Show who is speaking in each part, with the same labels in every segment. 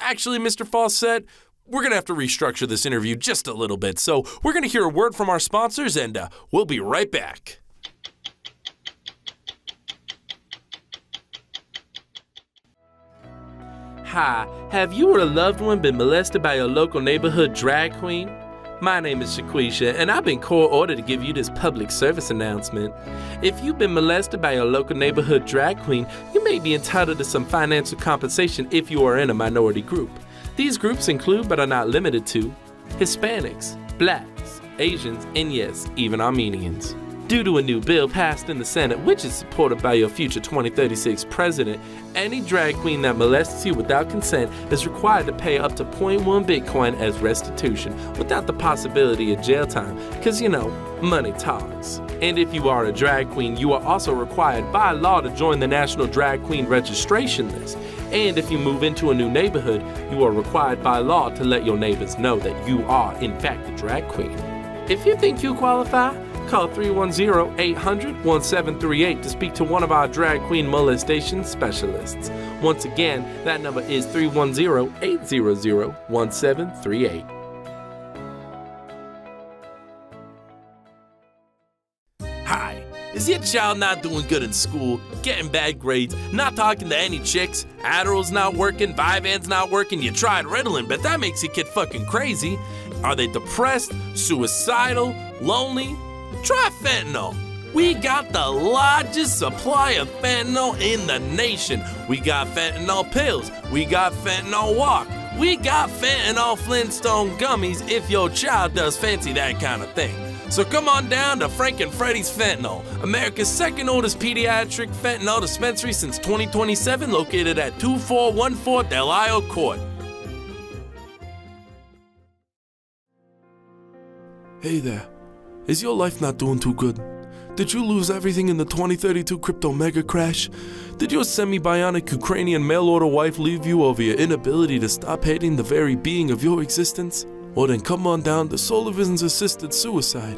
Speaker 1: Actually, Mr. Fawcette, we're going to have to restructure this interview just a little bit. So we're going to hear a word from our sponsors and uh, we'll be right back. Hi, have you or a loved one been molested by your local neighborhood drag queen? My name is Sequishia, and I've been court ordered to give you this public service announcement. If you've been molested by your local neighborhood drag queen, you may be entitled to some financial compensation if you are in a minority group. These groups include, but are not limited to, Hispanics, Blacks, Asians, and yes, even Armenians. Due to a new bill passed in the Senate, which is supported by your future 2036 president, any drag queen that molests you without consent is required to pay up to 0.1 Bitcoin as restitution without the possibility of jail time, because you know, money talks. And if you are a drag queen, you are also required by law to join the National Drag Queen Registration List. And if you move into a new neighborhood, you are required by law to let your neighbors know that you are, in fact, a drag queen. If you think you qualify, call 310-800-1738 to speak to one of our drag queen molestation specialists. Once again, that number is 310-800-1738. Hi. Is your child not doing good in school, getting bad grades, not talking to any chicks, Adderall's not working, Vyvan's not working, you tried Ritalin, but that makes your kid fucking crazy? Are they depressed, suicidal, lonely? Try fentanyl. We got the largest supply of fentanyl in the nation. We got fentanyl pills. We got fentanyl walk. We got fentanyl Flintstone gummies if your child does fancy that kind of thing. So come on down to Frank and Freddy's Fentanyl, America's second oldest pediatric fentanyl dispensary since 2027, located at 2414 Del Isle Court.
Speaker 2: Hey there. Is your life not doing too good? Did you lose everything in the 2032 crypto mega crash? Did your semi bionic Ukrainian mail order wife leave you over your inability to stop hating the very being of your existence? Well, then come on down to Sullivan's Assisted Suicide.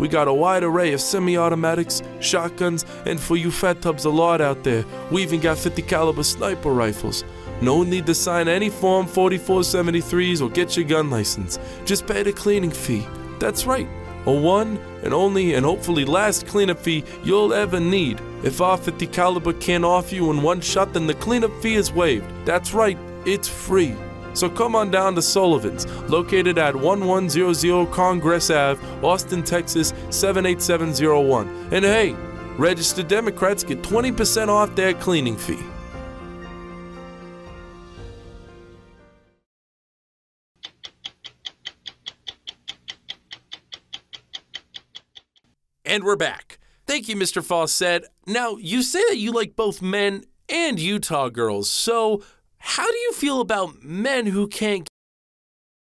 Speaker 2: We got a wide array of semi automatics, shotguns, and for you fat tubs a lot out there, we even got 50 caliber sniper rifles. No need to sign any Form 4473s or get your gun license. Just pay the cleaning fee. That's right, a one and only and hopefully last cleanup fee you'll ever need. If our 50 caliber can't offer you in one shot, then the cleanup fee is waived. That's right, it's free. So come on down to Sullivan's, located at 1100 Congress Ave, Austin, Texas 78701. And hey, registered Democrats get 20% off their cleaning fee.
Speaker 1: And we're back. Thank you, Mr. Fawcette. Now, you say that you like both men and Utah girls, so how do you feel about men who can't